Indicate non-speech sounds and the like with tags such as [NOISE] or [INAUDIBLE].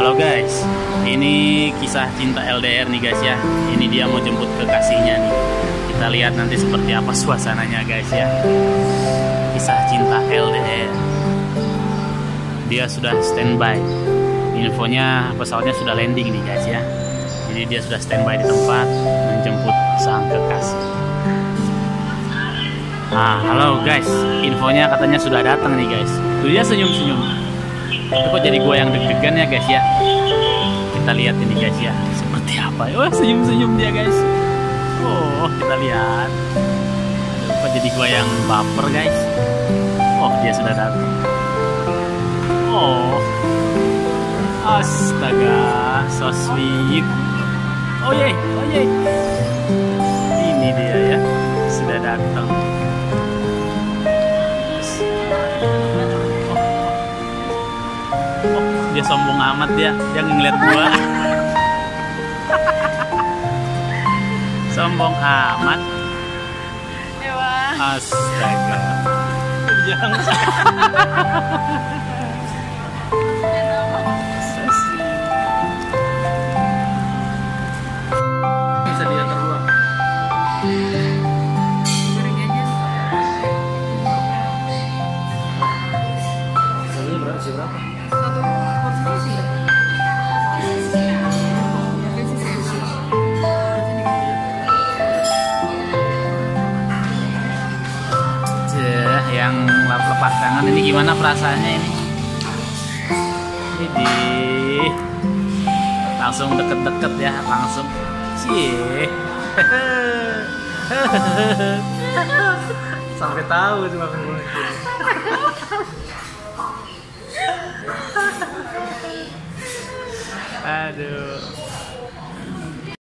Halo guys, ini kisah cinta LDR nih guys ya. Ini dia mau jemput kekasihnya nih. Kita lihat nanti seperti apa suasananya guys ya. Kisah cinta LDR. Dia sudah standby. Infonya pesawatnya sudah landing nih guys ya. Jadi dia sudah standby di tempat menjemput sang kekasih. Ah, halo guys. Infonya katanya sudah datang nih guys. Tuh dia senyum-senyum. Tapi kok jadi gue yang deg-degan ya guys ya. Kita lihat ini guys ya. Seperti apa? Wah, senyum-senyum dia guys. Oh, kita lihat. Aduh, kok jadi gue yang baper guys. Oh, dia sudah datang. Oh. Astaga, so sweet. Oh ye, oh ye. Dia sombong amat dia. Dia ngeliat gua. sombong amat. Ewa. Astaga. Sweet. Bisa dia berapa? Satu Ceh, yang lep- lepas tangan ini gimana perasaannya ini? Ini langsung deket-deket ya, langsung. Cie. [LAUGHS] Sampai tahu cuma Aduh.